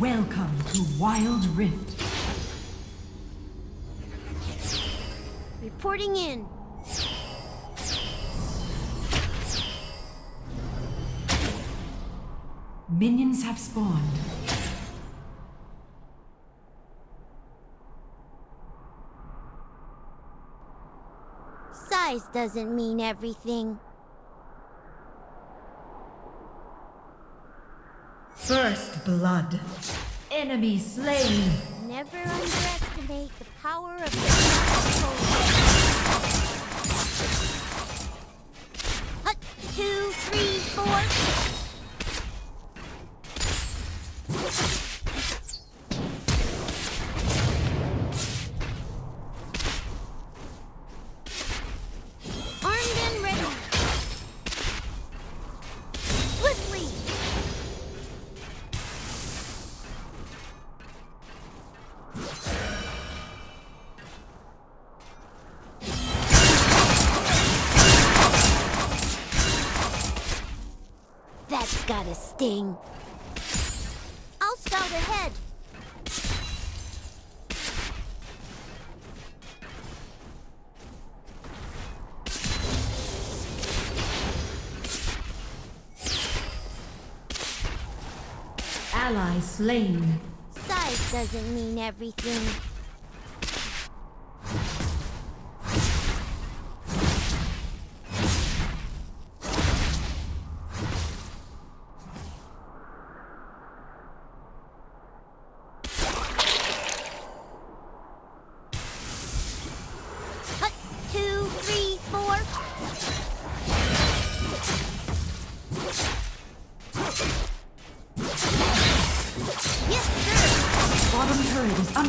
Welcome to Wild Rift. Reporting in. Minions have spawned. Size doesn't mean everything. First blood. Enemy slain. Never underestimate the power of the Hut, two, three, four. Got a sting. I'll scout ahead. Ally slain. Size doesn't mean everything.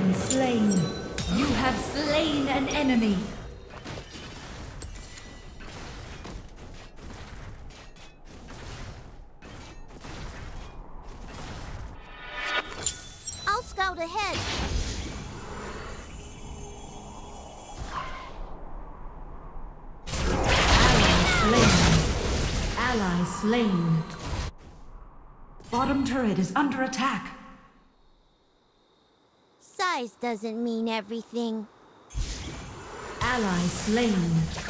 been slain. You have slain an enemy. I'll scout ahead. Ally slain. Bottom turret is under attack. Size doesn't mean everything. Ally slain.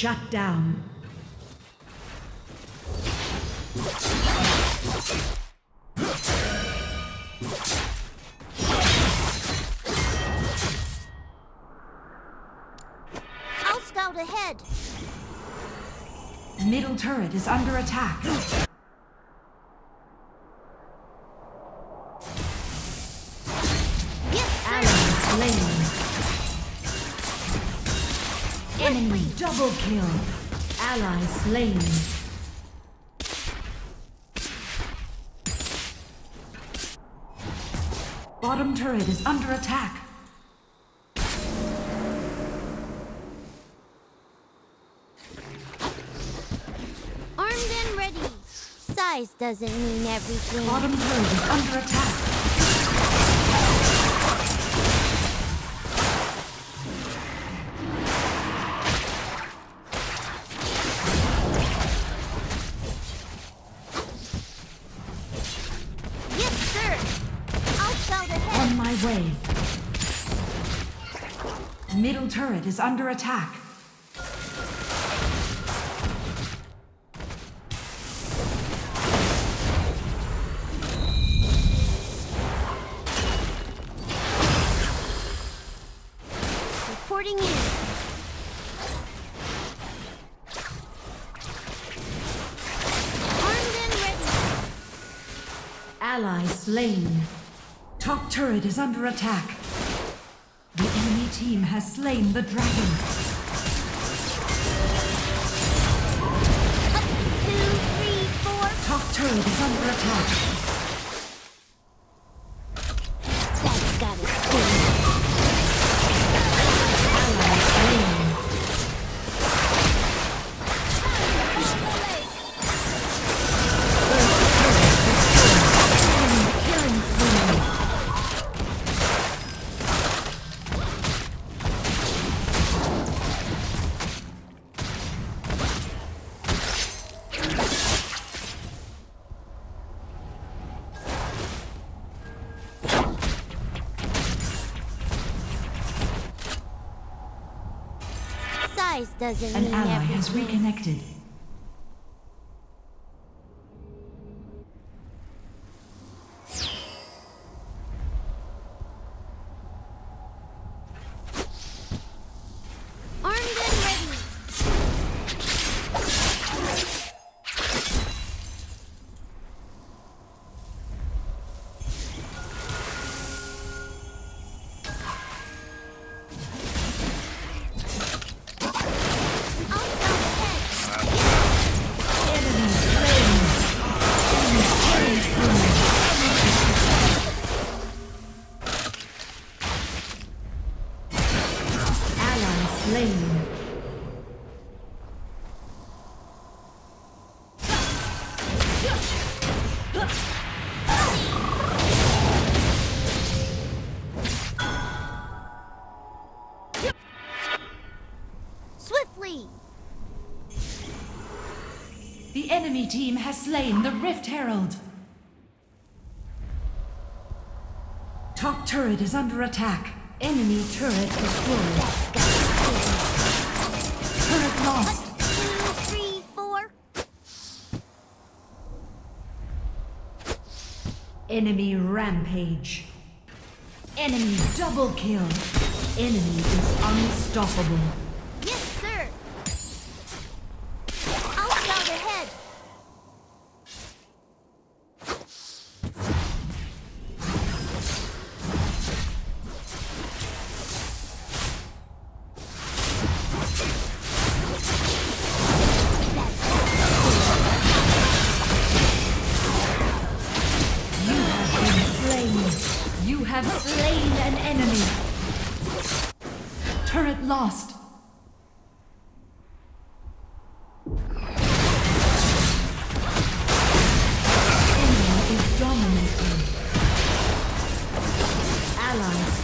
Shut down. I'll scout ahead. Middle turret is under attack. Double kill. Ally slain. Bottom turret is under attack. Armed and ready. Size doesn't mean everything. Bottom turret is under attack. Is under attack. Reporting in. Armed and ready. Ally slain. Top turret is under attack. Team has slain the dragon. Up, two, three, four. Top turret is under attack. Doesn't An ally has reconnected. Team has slain the Rift Herald. Top turret is under attack. Enemy turret destroyed. Turret lost. Two, three, four. Enemy rampage. Enemy double kill. Enemy is unstoppable. Yes, sir. I'll ahead.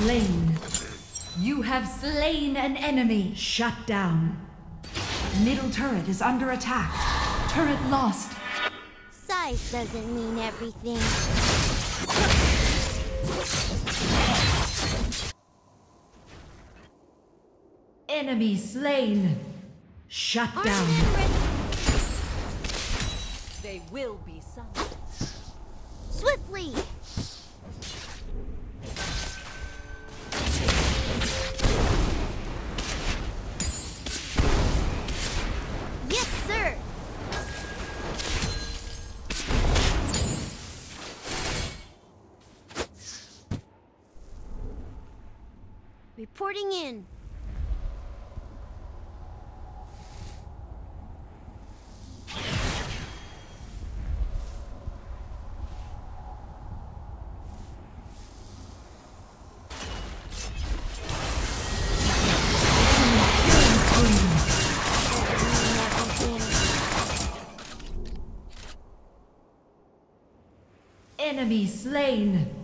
Slain. You have slain an enemy. Shut down. Middle turret is under attack. Turret lost. Size doesn't mean everything. Enemy slain. Shut down. They will be. Swiftly. Reporting in. Enemy slain.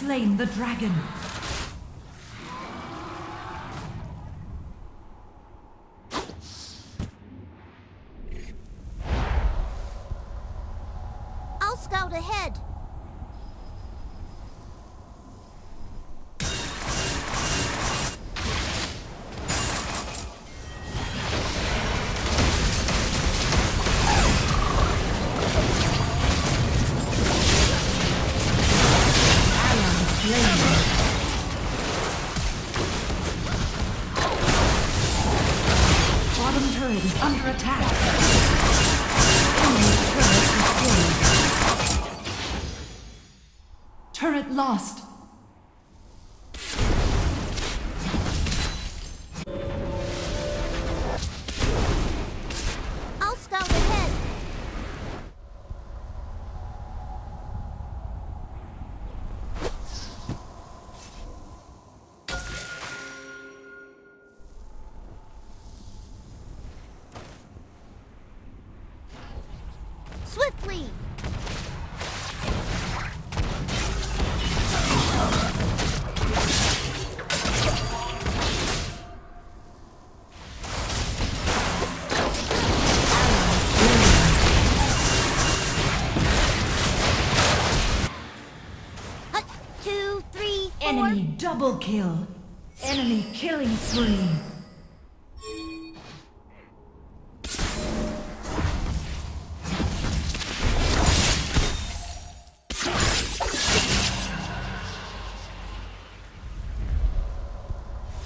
Slain the dragon. Lost. I'll scout ahead. Swiftly! Double kill. Enemy killing spree.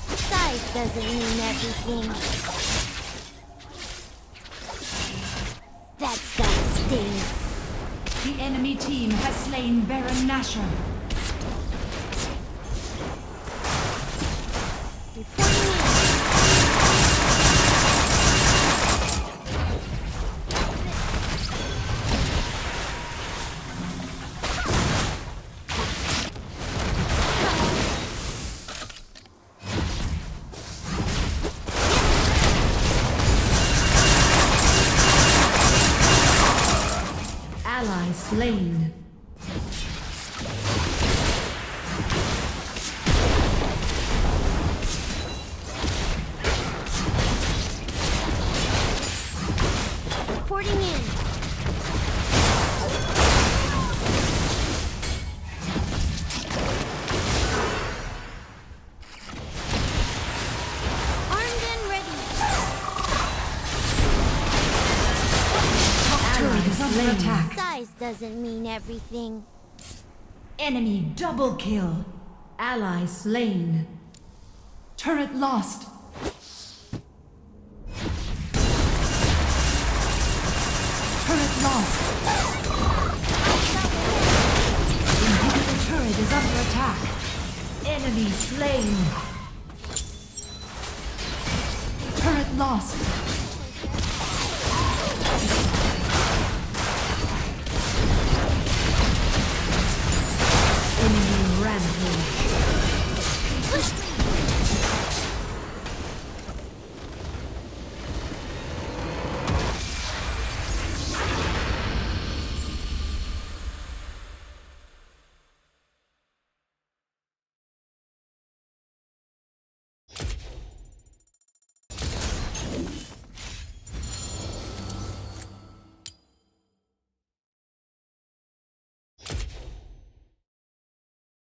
Size doesn't mean everything. That's gotta sting. The enemy team has slain Baron Nashor. Doesn't mean everything. Enemy double kill. Ally slain. Turret lost. Turret lost. Inhibitor turret is under attack. Enemy slain. Turret lost.